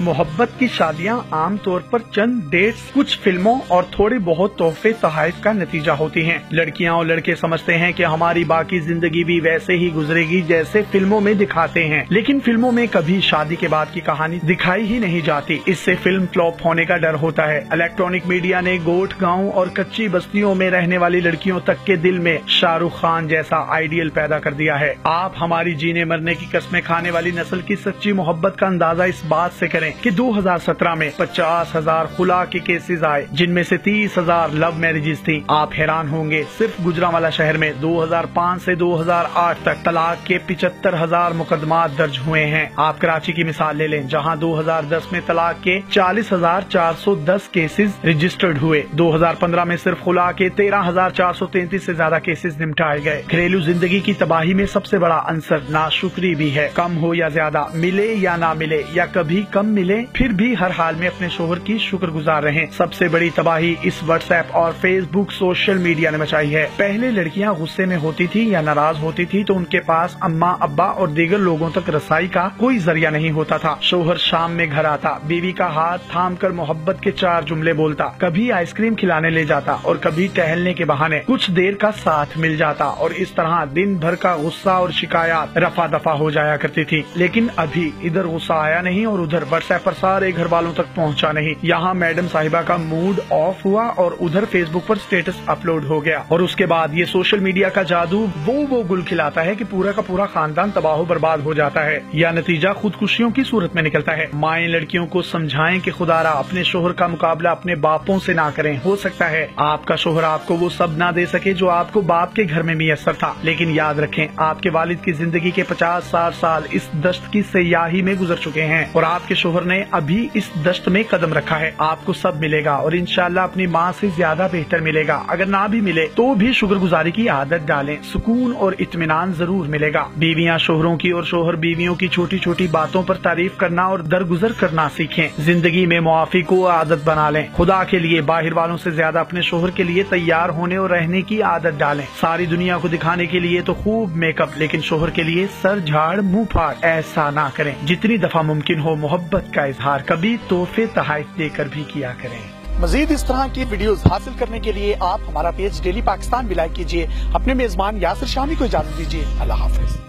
محبت کی شادیاں عام طور پر چند ڈیٹس، کچھ فلموں اور تھوڑے بہت تحفے تحائف کا نتیجہ ہوتی ہیں۔ لڑکیاں اور لڑکے سمجھتے ہیں کہ ہماری باقی زندگی بھی ویسے ہی گزرے گی جیسے فلموں میں دکھاتے ہیں۔ لیکن فلموں میں کبھی شادی کے بعد کی کہانی دکھائی ہی نہیں جاتی۔ اس سے فلم فلوپ ہونے کا ڈر ہوتا ہے۔ الیکٹرانک میڈیا نے گوٹ گاؤں اور کچی بستیوں میں رہنے والی لڑکیوں تک کے دل میں شاہ رخ خان جیسا آئیڈیل پیدا کر دیا ہے۔ آپ ہماری جینے مرنے کی قسمیں کھانے والی نسل کی سچی محبت کا اندازہ اس بات سے کریں۔ کہ دو ہزار سترہ میں پچاس ہزار خلا کے کیسز آئے، جن میں سے تیس ہزار لو میرجز تھی آپ حیران ہوں گے، صرف گجرا والا شہر میں دو ہزار پانچ سے دو ہزار آٹھ تک طلاق کے پچہتر ہزار مقدمات درج ہوئے ہیں۔ آپ کراچی کی مثال لے لیں، جہاں دو ہزار دس میں طلاق کے چالیس ہزار چار سو دس کیسز رجسٹرڈ ہوئے۔ دو ہزار پندرہ میں صرف خلا کے تیرہ ہزار چار سو تینتیس سے زیادہ کیسز نمٹائے گئے۔ گھریلو زندگی کی تباہی میں سب سے بڑا عنصر ناشکری بھی ہے۔ کم ہو یا زیادہ، ملے یا نہ ملے یا کبھی کم ملے، پھر بھی ہر حال میں اپنے شوہر کی شکر گزار رہے سب سے بڑی تباہی اس واٹس ایپ اور فیس بک سوشل میڈیا نے مچائی ہے۔ پہلے لڑکیاں غصے میں ہوتی تھی یا ناراض ہوتی تھی تو ان کے پاس اما ابا اور دیگر لوگوں تک رسائی کا کوئی ذریعہ نہیں ہوتا تھا۔ شوہر شام میں گھر آتا، بیوی کا ہاتھ تھام کر محبت کے چار جملے بولتا، کبھی آئس کریم کھلانے لے جاتا اور کبھی ٹہلنے کے بہانے۔ کچھ دیر کا ساتھ مل جاتا اور اس طرح دن بھر کا غصہ اور شکایات رفا دفا ہو جایا کرتی تھی۔ لیکن ابھی ادھر غصہ آیا نہیں اور ادھر واٹس ایپ پر سارے گھر والوں تک پہنچا نہیں یہاں میڈم صاحبہ کا موڈ آف ہوا اور ادھر فیس بک پر سٹیٹس اپلوڈ ہو گیا۔ اور اس کے بعد یہ سوشل میڈیا کا جادو وہ وہ گل کھلاتا ہے کہ پورا کا پورا خاندان تباہ و برباد ہو جاتا ہے۔ یا نتیجہ خودکشیوں کی صورت میں نکلتا ہے۔ مائیں لڑکیوں کو سمجھائیں کہ خدا را اپنے شوہر کا مقابلہ اپنے باپوں سے نہ کریں، ہو سکتا ہے۔ آپ کا شوہر آپ کو وہ سب نہ دے سکے جو آپ کو باپ کے گھر میں میسر تھا۔ لیکن یاد رکھیں، آپ کے والد کی زندگی کے پچاس ساٹھ سال اس دشت کی سیاہی میں گزر چکے ہیں اور آپ کے شوہر نے ابھی اس دشت میں قدم رکھا ہے۔ آپ کو سب ملے گا اور انشاءاللہ اپنی ماں سے زیادہ بہتر ملے گا۔ اگر نہ بھی ملے تو بھی شکر گزاری کی عادت ڈالیں۔ سکون اور اطمینان ضرور ملے گا۔ بیویاں شوہروں کی اور شوہر بیویوں کی چھوٹی چھوٹی باتوں پر تعریف کرنا اور درگزر کرنا سیکھیں۔ زندگی میں معافی کو عادت بنا لیں۔ خدا کے لیے باہر والوں سے زیادہ اپنے شوہر کے لیے تیار ہونے اور رہنے کی عادت ڈالیں۔ ساری دنیا کو دکھانے کے لیے تو خوب میک اپ، لیکن شوہر کے لیے سر جھاڑ، منہ پھاڑ، ایسا نہ کریں۔ جتنی دفعہ ممکن ہو محبت محبت کا اظہار کبھی تحفے تحائف دے کر بھی کیا کریں۔ مزید اس طرح کی ویڈیوز حاصل کرنے کے لیے آپ ہمارا پیج ڈیلی پاکستان بھی لائک کیجیے اپنے میزبان یاسر شامی کو اجازت دیجیے اللہ حافظ۔